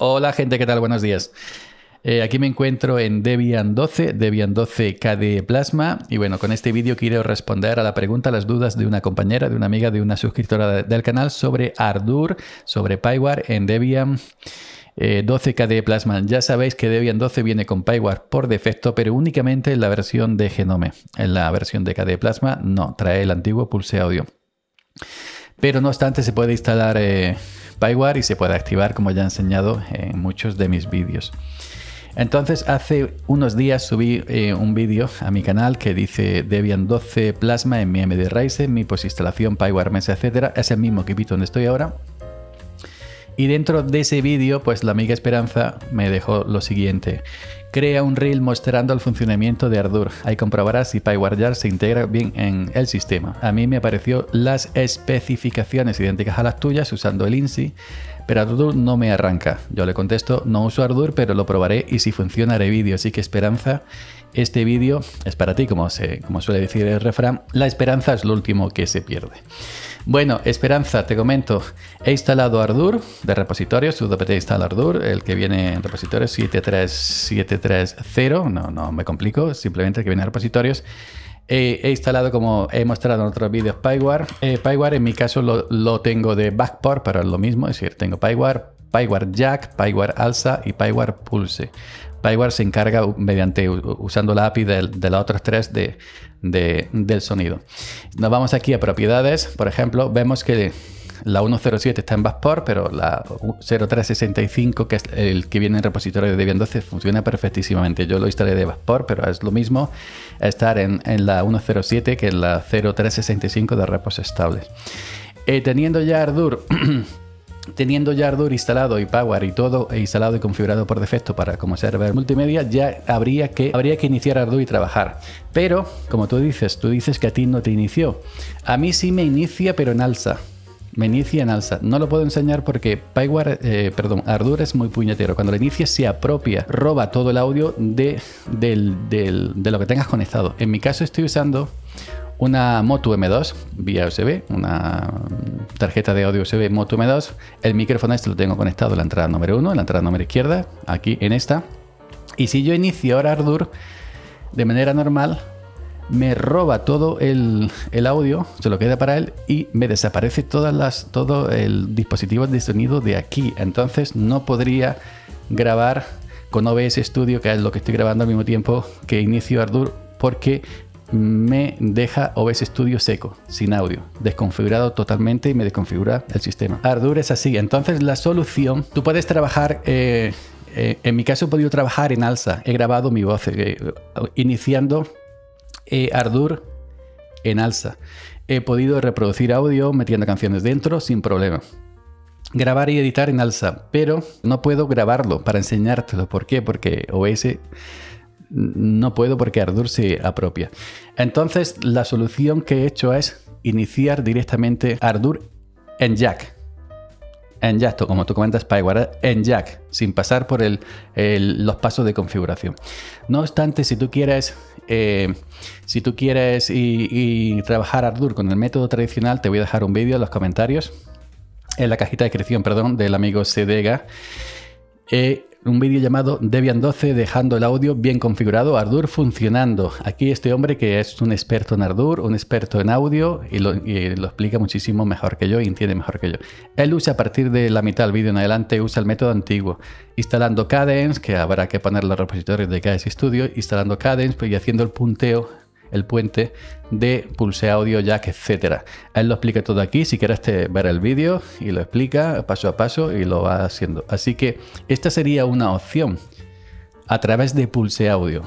Hola gente, ¿qué tal? Buenos días. Eh, aquí me encuentro en Debian 12, Debian 12 KDE Plasma y bueno, con este vídeo quiero responder a la pregunta, a las dudas de una compañera, de una amiga, de una suscriptora del canal sobre Ardour, sobre PyWare en Debian 12 KDE Plasma. Ya sabéis que Debian 12 viene con PyWare por defecto, pero únicamente en la versión de Genome. En la versión de KDE Plasma no, trae el antiguo Pulse Audio. Pero no obstante se puede instalar... Eh, PyWare y se puede activar como ya he enseñado en muchos de mis vídeos. Entonces hace unos días subí eh, un vídeo a mi canal que dice Debian 12 Plasma en mi MD Ryzen, mi posinstalación PyWare Mesa, etc. Es el mismo equipito donde estoy ahora. Y dentro de ese vídeo, pues la amiga Esperanza me dejó lo siguiente. Crea un reel mostrando el funcionamiento de Ardour. Ahí comprobarás si PyWare se integra bien en el sistema. A mí me apareció las especificaciones idénticas a las tuyas usando el INSI, pero Ardour no me arranca. Yo le contesto, no uso Ardour, pero lo probaré y si funciona haré vídeo. Así que Esperanza, este vídeo es para ti, como, suele decir el refrán. La esperanza es lo último que se pierde. Bueno, Esperanza, te comento. He instalado Ardour de repositorios, sudo apt install Ardour, el que viene en repositorios 73730. No, no me complico, simplemente el que viene en repositorios. he instalado, como he mostrado en otros vídeos, PyWare. Eh, en mi caso lo, tengo de backport, pero es lo mismo. Es decir, tengo PyWare, PyWare Jack, PyWare Alsa y PyWare Pulse. PyWare se encarga mediante usando la API de, las otras tres de, del sonido. Nos vamos aquí a propiedades, por ejemplo, vemos que la 107 está en Backport, pero la 0365, que es el que viene en repositorio de Debian 12, funciona perfectísimamente. Yo lo instalé de Backport, pero es lo mismo estar en, la 107 que en la 0365 de repos estables. Eh, teniendo ya Ardour Teniendo ya Ardour instalado y Power y todo instalado y configurado por defecto para como server multimedia, ya habría que, habría que iniciar Ardour y trabajar. Pero, como tú dices, tú dices que a ti no te inició. A mí sí me inicia, pero en alza. Me inicia en alza. No lo puedo enseñar porque PyWare, eh, perdón, Ardour es muy puñetero. Cuando lo inicia se apropia, roba todo el audio de, de lo que tengas conectado. En mi caso estoy usando una Moto M2 vía USB, una tarjeta de audio USB Moto M2. El micrófono este lo tengo conectado en la entrada número 1, en la entrada número izquierda, aquí en esta. Y si yo inicio ahora Ardour de manera normal, me roba todo el, audio, se lo queda para él y me desaparece todas las, todo el dispositivo de sonido de aquí. Entonces no podría grabar con OBS Studio, que es lo que estoy grabando al mismo tiempo que inicio Ardour, porque me deja OBS Studio seco, sin audio, desconfigurado totalmente y me desconfigura el sistema. Ardour es así. Entonces la solución, tú puedes trabajar... Eh, eh, en mi caso he podido trabajar en alza. He grabado mi voz eh, iniciando Ardour en alza. He podido reproducir audio metiendo canciones dentro sin problema grabar y editar en alza, pero no puedo grabarlo para enseñártelo. ¿Por qué? Porque OBS no puedo porque Ardour se apropia. Entonces, la solución que he hecho es iniciar directamente Ardour en Jack. En Jack, como tú comentas, PyWare, en Jack, sin pasar por los pasos de configuración. No obstante, si tú quieres, eh, si tú quieres trabajar Ardour con el método tradicional, te voy a dejar un vídeo en los comentarios, en la cajita de descripción, perdón, del amigo Cedega. Eh, un vídeo llamado Debian 12 dejando el audio bien configurado, Ardour funcionando. Aquí este hombre que es un experto en Ardour, un experto en audio y lo, explica muchísimo mejor que yo y entiende mejor que yo. Él usa a partir de la mitad del vídeo en adelante, usa el método antiguo, instalando Cadence, que habrá que poner los repositorios de Cadence Studio, instalando Cadence pues, y haciendo el punteo el puente de Pulse Audio, Jack, etcétera. Él lo explica todo aquí. Si quieres ver el vídeo y lo explica paso a paso y lo va haciendo. Así que esta sería una opción a través de Pulse Audio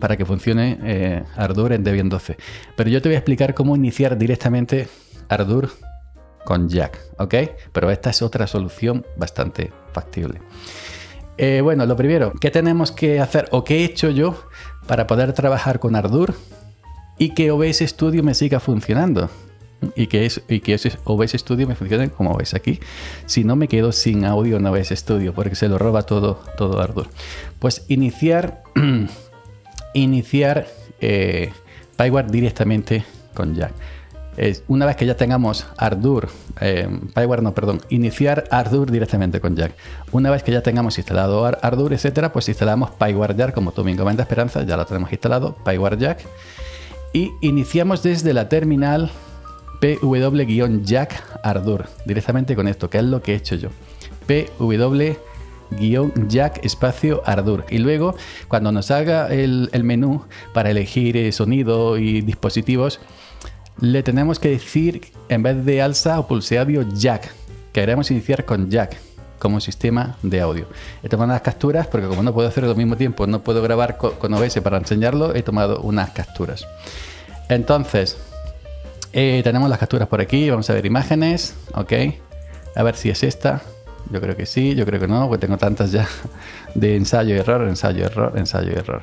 para que funcione eh, Ardour en Debian 12. Pero yo te voy a explicar cómo iniciar directamente Ardour con Jack, ¿ok? Pero esta es otra solución bastante factible. Eh, bueno, lo primero, ¿qué tenemos que hacer o qué he hecho yo para poder trabajar con Ardour y que OBS Studio me siga funcionando. Y que, y que ese OBS Studio me funcione como ves aquí. Si no me quedo sin audio en OBS Studio porque se lo roba todo, todo Ardour. Pues iniciar, iniciar eh, directamente con Jack. una vez que ya tengamos Ardour, eh, no, perdón, iniciar Ardour directamente con Jack. Una vez que ya tengamos instalado Ardour, etcétera, pues instalamos PyWare Jack, como tú me comentas, Esperanza, ya lo tenemos instalado, PyWare Jack. Y iniciamos desde la terminal pw-jack Ardour, directamente con esto, que es lo que he hecho yo. pw jack espacio Ardour. Y luego, cuando nos haga el, menú para elegir eh, sonido y dispositivos, le tenemos que decir, en vez de alza o pulse audio, jack. Queremos iniciar con jack como sistema de audio. He tomado unas capturas porque como no puedo hacerlo al mismo tiempo, no puedo grabar con OBS para enseñarlo, he tomado unas capturas. Entonces, eh, tenemos las capturas por aquí, vamos a ver imágenes, ok. A ver si es esta. Yo creo que sí, yo creo que no, porque tengo tantas ya de ensayo y error, ensayo, error, ensayo y error.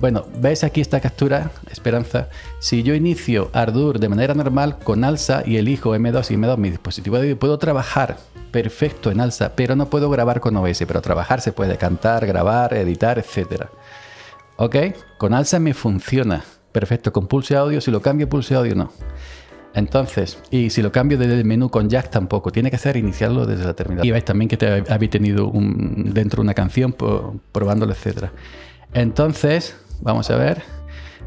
Bueno, ¿ves aquí esta captura, Esperanza? Si yo inicio Ardour de manera normal con alza y elijo M2 y M2 mi dispositivo de puedo trabajar perfecto en alza, pero no puedo grabar con OBS, pero trabajar se puede cantar, grabar, editar, etc. ¿Ok? Con alza me funciona. Perfecto, con pulse audio, si lo cambio pulse audio no. Entonces, y si lo cambio desde el menú con Jack tampoco, tiene que hacer iniciarlo desde la terminal. Y veis también que te habéis tenido dentro una canción probándolo, etc. Entonces, vamos a ver.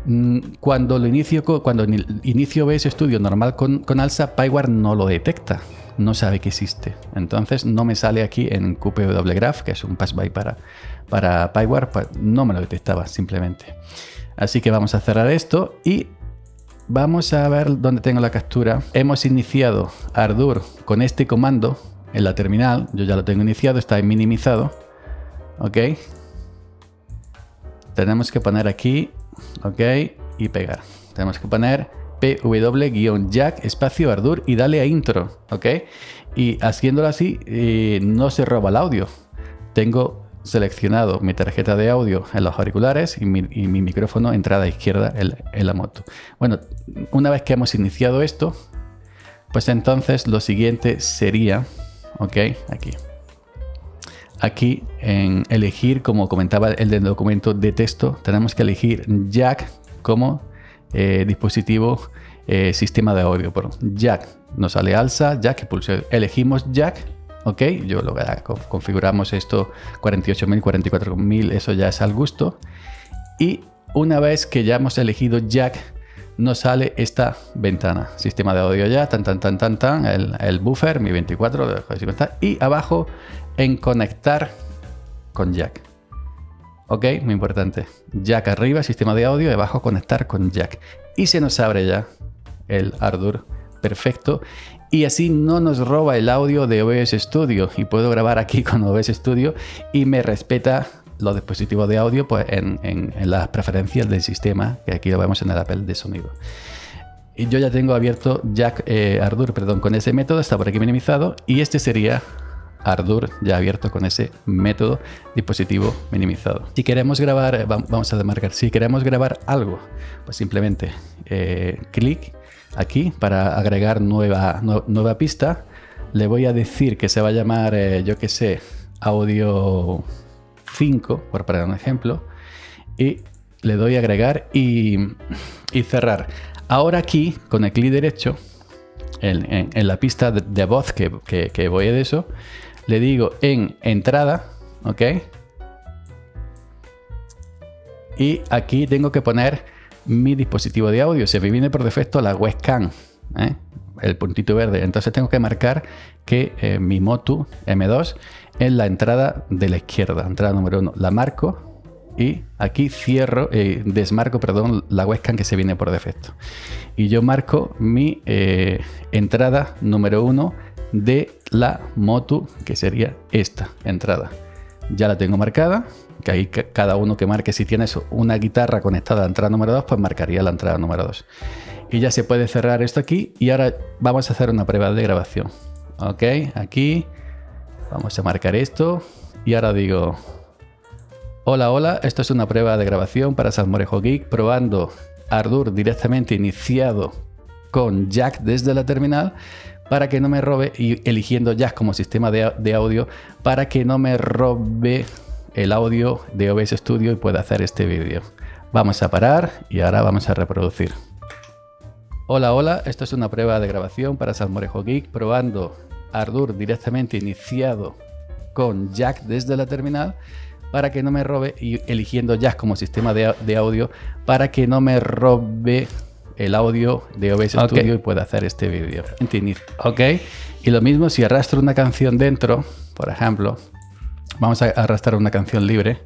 Mm, cuando lo inicio, cuando inicio OBS Studio normal con, Alsa, PyWare no lo detecta, no sabe que existe. Entonces no me sale aquí en QPW Graph, que es un passby para, para PyWare, pues no me lo detectaba simplemente. Así que vamos a cerrar esto y Vamos a ver dónde tengo la captura. Hemos iniciado Ardour con este comando en la terminal. Yo ya lo tengo iniciado, está minimizado. Ok. Tenemos que poner aquí, ok, y pegar. Tenemos que poner pw-jack espacio Ardour y darle a intro, ok. Y haciéndolo así, eh, no se roba el audio. Tengo seleccionado mi tarjeta de audio en los auriculares y mi, micrófono entrada izquierda en, la moto. Bueno, una vez que hemos iniciado esto, pues entonces lo siguiente sería, ok, aquí. Aquí en elegir, como comentaba el del documento de texto, tenemos que elegir Jack como eh, dispositivo eh, sistema de audio. Por Jack nos sale alza, Jack, pulse, elegimos Jack ok, yo lo configuramos esto 48.000, 44.000, eso ya es al gusto. Y una vez que ya hemos elegido Jack, nos sale esta ventana, sistema de audio ya, tan tan tan tan tan, el, buffer, mi 24, y abajo en conectar con Jack. Ok, muy importante. Jack arriba, sistema de audio, abajo conectar con Jack. Y se nos abre ya el Ardour perfecto y así no nos roba el audio de OBS Studio y puedo grabar aquí con OBS Studio y me respeta los dispositivos de audio pues, en, las preferencias del sistema, que aquí lo vemos en el Apple de sonido. Y yo ya tengo abierto Jack eh, Ardour perdón, con ese método, está por aquí minimizado, y este sería Ardour ya abierto con ese método dispositivo minimizado. Si queremos grabar, vamos a demarcar, si queremos grabar algo, pues simplemente eh, clic aquí para agregar nueva, nueva pista. Le voy a decir que se va a llamar, eh, yo que sé, audio 5, por poner un ejemplo. Y le doy a agregar y, cerrar. Ahora aquí, con el clic derecho, en, la pista de, voz que, que, voy de eso, le digo en entrada, ¿ok? Y aquí tengo que poner mi dispositivo de audio. Se me viene por defecto la webcam, ¿eh? el puntito verde. Entonces tengo que marcar que eh, mi Motu M2 es la entrada de la izquierda, entrada número uno. La marco y aquí cierro, eh, desmarco, perdón, la webcam que se viene por defecto. Y yo marco mi entrada número uno de la Motu, que sería esta entrada. Ya la tengo marcada que ahí cada uno que marque, si tienes una guitarra conectada a la entrada número 2, pues marcaría la entrada número 2. Y ya se puede cerrar esto aquí y ahora vamos a hacer una prueba de grabación. Ok, aquí vamos a marcar esto y ahora digo, hola, hola, esto es una prueba de grabación para Salmorejo Geek probando Ardour directamente iniciado con Jack desde la terminal para que no me robe y eligiendo Jack como sistema de, de audio para que no me robe el audio de OBS Studio y pueda hacer este vídeo. Vamos a parar y ahora vamos a reproducir. Hola, hola, esto es una prueba de grabación para Salmorejo Geek probando Ardour directamente iniciado con Jack desde la terminal para que no me robe y eligiendo Jack como sistema de, audio para que no me robe el audio de OBS Studio y pueda hacer este vídeo. Ok, y lo mismo si arrastro una canción dentro, por ejemplo, vamos a arrastrar una canción libre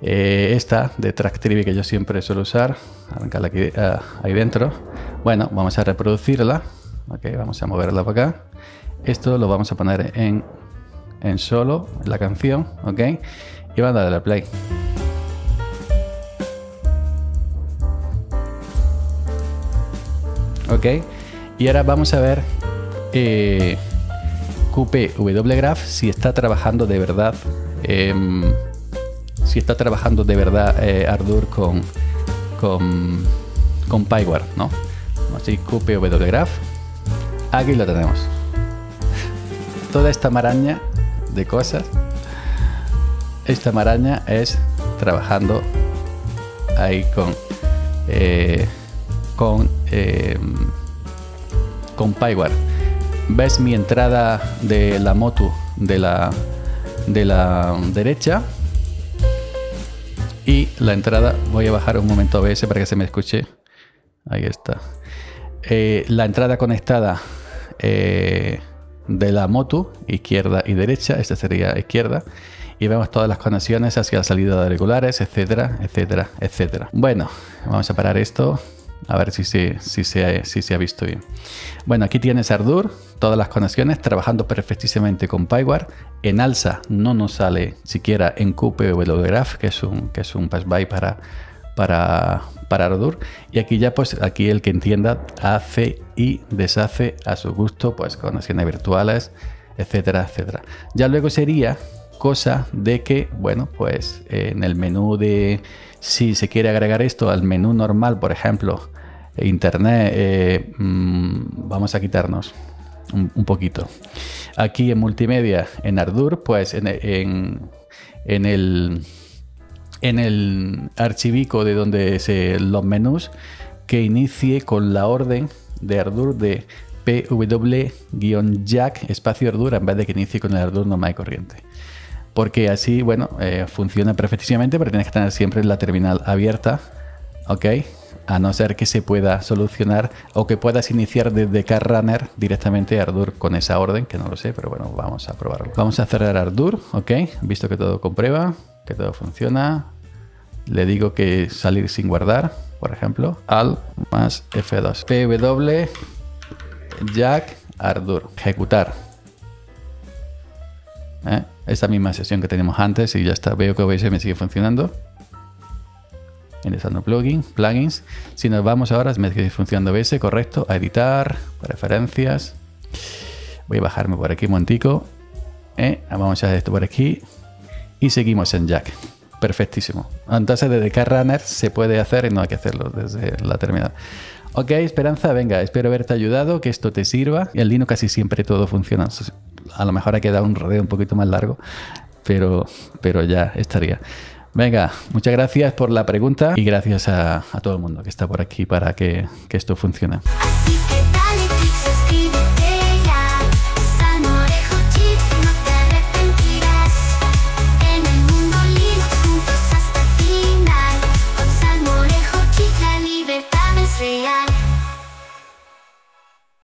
eh, esta de Track que yo siempre suelo usar, arrancarla aquí, ah, ahí dentro. Bueno, vamos a reproducirla. Ok, vamos a moverla para acá. Esto lo vamos a poner en, en solo, la canción. Ok, y vamos a darle play. Ok, y ahora vamos a ver eh, QPW Graph si está trabajando de verdad si está trabajando de verdad eh, con, con, con PyWare, ¿no? Así QPW Graph. Aquí lo tenemos. Toda esta maraña de cosas, esta maraña es trabajando ahí con eh, con eh, con PyWare. ¿Ves mi entrada de la moto de la de la derecha? Y la entrada, voy a bajar un momento OBS para que se me escuche. Ahí está. Eh, la entrada conectada eh, de la moto, izquierda y derecha, esta sería izquierda. Y vemos todas las conexiones hacia la salida de regulares, etcétera, etcétera, etcétera. Bueno, vamos a parar esto. A ver si se, si se, ha visto bien. Bueno, aquí tienes Ardour, todas las conexiones, trabajando perfectísimamente con PyWare. En alza no nos sale siquiera en QPWGraph, que es un, que es un pass-by para, para, para Ardour. Y aquí ya, pues, aquí el que entienda hace y deshace a su gusto, pues, conexiones virtuales, etcétera, etcétera. Ya luego sería cosa de que, bueno, pues en el menú de si se quiere agregar esto al menú normal, por ejemplo, internet, eh, mm, vamos a quitarnos un, poquito. Aquí en multimedia, en Ardour, pues en, el en archivico de donde se los menús que inicie con la orden de Ardour de pw-jack espacio Ardour en vez de que inicie con el Ardour normal y corriente porque así, bueno, eh, funciona perfectísimamente, pero tienes que tener siempre la terminal abierta, ¿ok? A no ser que se pueda solucionar o que puedas iniciar desde CarRunner directamente Ardour con esa orden, que no lo sé, pero bueno, vamos a probarlo. Vamos a cerrar Ardour, ¿ok? Visto que todo comprueba, que todo funciona. Le digo que salir sin guardar, por ejemplo, al más F2. PW Jack Ardour. Ejecutar. ¿eh? Esta misma sesión que tenemos antes y ya está, veo que OBS me sigue funcionando. Ingresando plugin, plugins. Si nos vamos ahora, me sigue funcionando OBS, correcto. A editar, preferencias. Voy a bajarme por aquí un momentico. ¿eh? Vamos a hacer esto por aquí. Y seguimos en Jack. Perfectísimo. Entonces desde KRunner se puede hacer y no hay que hacerlo desde la terminal. Ok, Esperanza, venga, espero haberte ayudado, que esto te sirva. El Linux casi siempre todo funciona a lo mejor ha quedado un rodeo un poquito más largo, pero, pero ya estaría. Venga, muchas gracias por la pregunta y gracias a, todo el mundo que está por aquí para que, que esto funcione.